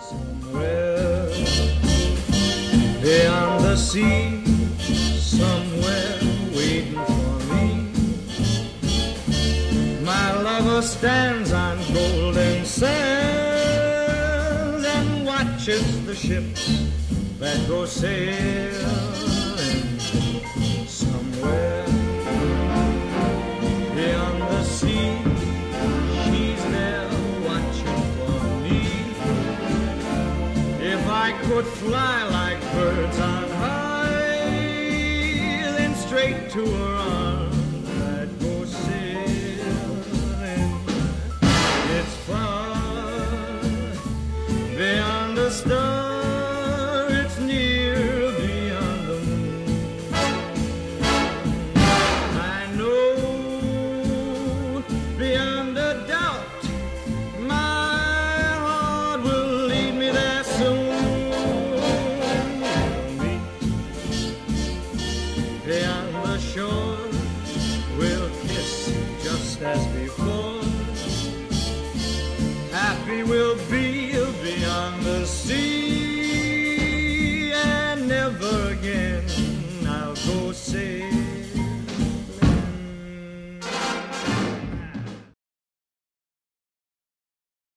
Somewhere beyond the sea, somewhere waiting for me. My lover stands on golden sands and watches the ships that go sailing could fly like birds on high, then straight to her arms the shore, we'll kiss just as before. Happy we'll be beyond the sea, and never again I'll go sailing.